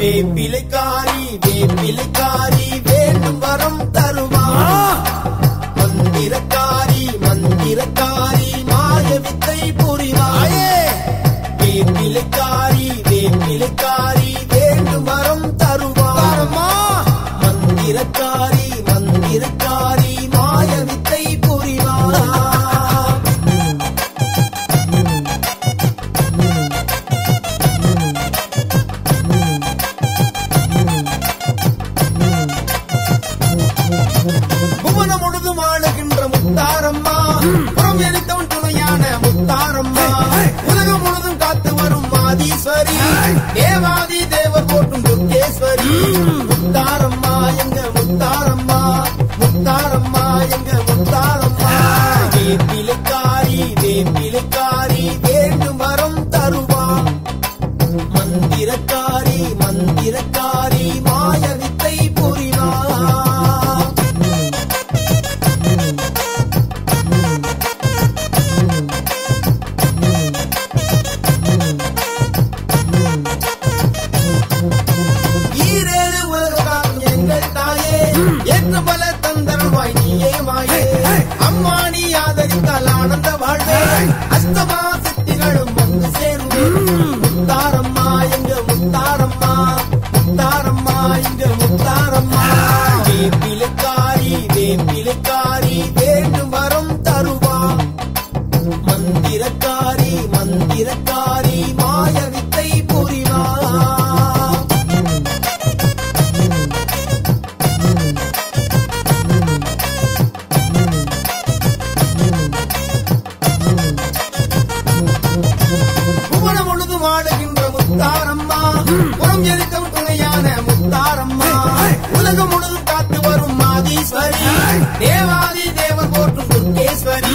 வேப்பிலைக்காரி வேப்பிலைக்காரி. దుర్గేశ్వరి దేవాది దేవ కోటు ఉత్తారం புறம் எரித்தவள் துணையான முத்தாரம்மா. உலகம் முழுதும் காத்து வரும் மாதீஸ்வரி. தேவாதி தேவன் போற்றும் துர்கேஸ்வரி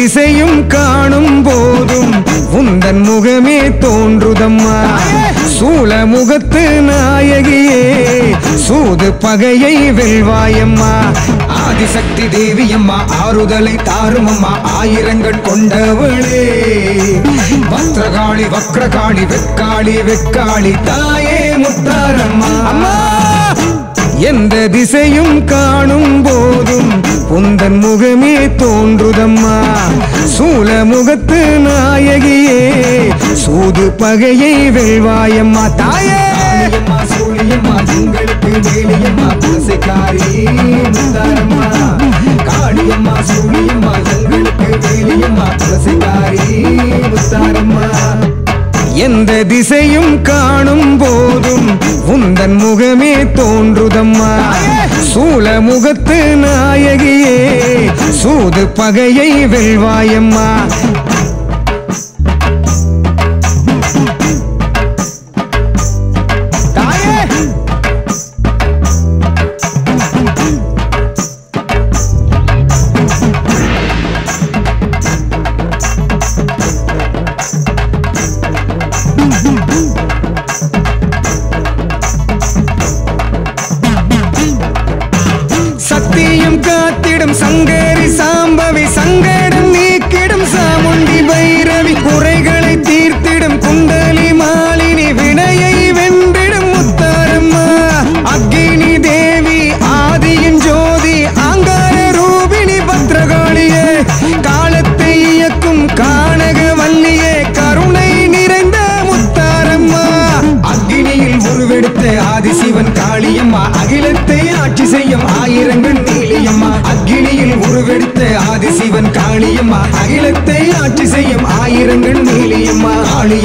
திசையும் காணும் போதும். உந்தன் முகமே தோன்றுதம்மா. சூழ முகத்து நாயகியே. சூது பகையை வெல்வாயம்மா. ஆதிசக்தி தேவியம்மா ஆறுதலை தாருமம்மா ஆயிரங்கள் கொண்டவளே. பத்ரகாளி வக்ரகாளி வெக்காளி வெக்காளி தாயே முத்தாரம்மா. அம்மா! எந்த திசையும் காணும் போதும். உந்தன் முகமே தோன்றுதம்மா. சூல முகத்து நாயகியே. சூது பகையை வெள்வாயம்மா தாயே. காளியம்மா சூழியம்மா உங்களுக்கு வேலையம்மா துளசிக்காரி முத்தாரம்மா காளியம்மா சூழியம்மா உங்களுக்கு வேலையம்மா துளசிக்காரி முத்தாரம்மா எந்த திசையும் காணும் போதும். உந்தன் முகமே தோன்றுதம்மா. சூழ முகத்து நாயகியே. சூது பகையை வெல்வாயம்மா.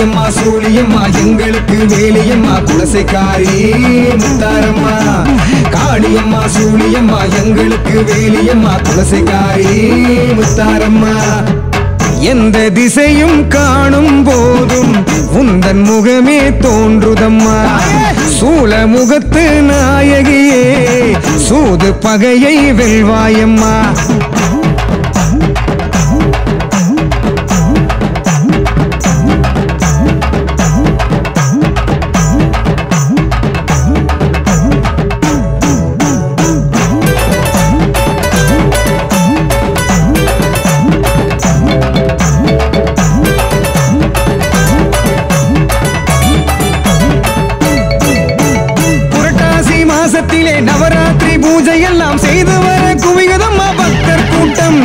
காளியம்மா சூழியம்மா எங்களுக்கு வேலியம்மா குலசைக்காரி முத்தாரம்மா. காளியம்மா சூழியம்மா எங்களுக்கு வேலியம்மா குலசைக்காரி முத்தாரம்மா. எந்த திசையும் காணும் போதும் உந்தன் முகமே தோன்றுதம்மா. சூழ முகத்து நாயகியே சூது பகையை வெல்வாயம்மா. கோயிலே நவராத்திரி பூஜை எல்லாம் செய்து வர குவிகுதம்மா பக்தர் கூட்டம்.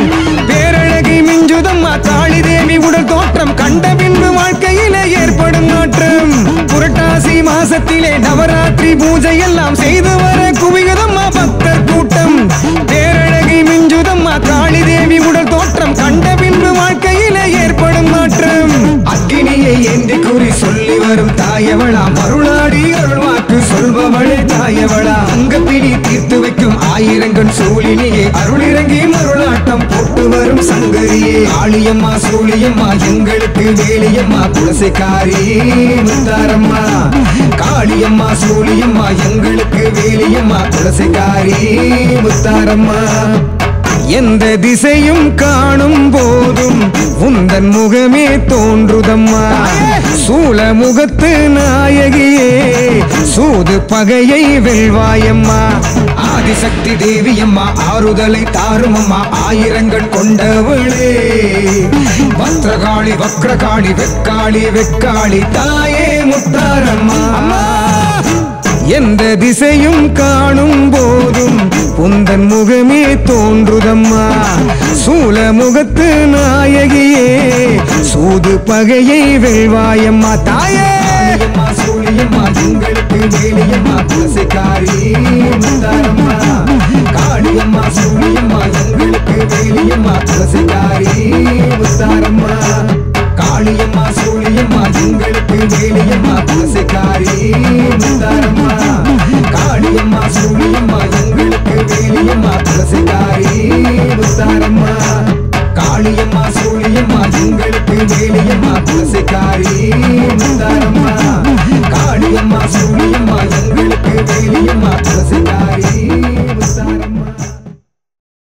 பேரழகை மிஞ்சுதம்மா காளி தேவி உடல் தோற்றம். கண்ட பின்பு வாழ்க்கையிலே ஏற்படும் மாற்றம் புரட்டாசி மாசத்திலே நவராத்திரி பூஜை எல்லாம் செய்து வர குவிகுதம்மா பக்தர் கூட்டம். பேரழகை மிஞ்சுதம்மா காளி தேவி உடல் தோற்றம். கண்ட பின்பு வாழ்க்கையிலே ஏற்படும் மாற்றம் அக்கினியை என்று கூறி சொல்லி வரும் தாயவளாம் சங்கரியே ஆளியம்மா சூழியம்மா எங்களுக்கு வேலியம்மா துளசிக்காரி முத்தாரம்மா. காளியம்மா சூழியம்மா எங்களுக்கு வேலியம்மா துளசிக்காரி முத்தாரம்மா. எந்த திசையும் காணும் போதும் உந்தன் முகமே தோன்றுதம்மா. சூல முகத்து நாயகியே சூது பகையை வெல்வாயம்மா. ஆதிசக்தி தேவி அம்மா ஆறுதலை தாரும் அம்மா ஆயிரங்கள் கொண்டவளே. பத்ரகாளி வக்ரகாளி வெக்காளி வெக்காளி தாயே முத்தாரம்மா. எந்த திசையும் காணும் போதும் உந்தன் முகமே தோன்றுதம்மா. சூல முகத்து நாயகியே சூது பகையை வெள்வாயம்மா தாயே. சூழியம்மா வேலியம்மா துளசிக்காரி முந்தாரம்மா காளியம்மா சூரியம்மா எங்களுக்கு வேலியம்மா துளசிக்காரி முந்தாரம்மா காளியம்மா சூரியம்மா எங்களுக்கு வேலியம்மா துளசிக்காரி